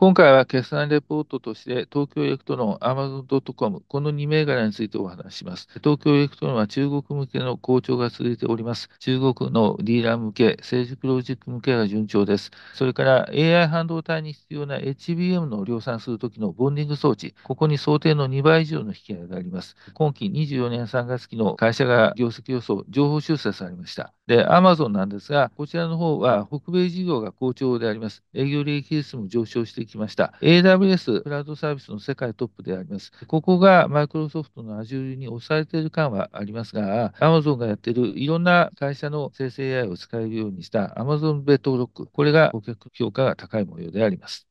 今回は決算レポートとして、東京エレクトロン、Amazon.com、この2銘柄についてお話します。東京エレクトロンは中国向けの好調が続いております。中国のディーラー向け、成熟ロジック向けが順調です。それから AI 半導体に必要な HBM の量産するときのボンディング装置、ここに想定の2倍以上の引き上げがあります。今期24年3月期の会社が業績予想、上方修正されました。で、Amazon なんですが、こちらの方は北米事業が好調であります。営業利益率も上昇してきました。AWS、クラウドサービスの世界トップであります。ここがマイクロソフトの Azure に押されている感はありますが、Amazon がやっているいろんな会社の生成 AI を使えるようにした Amazon 米登録、これが顧客評価が高い模様であります。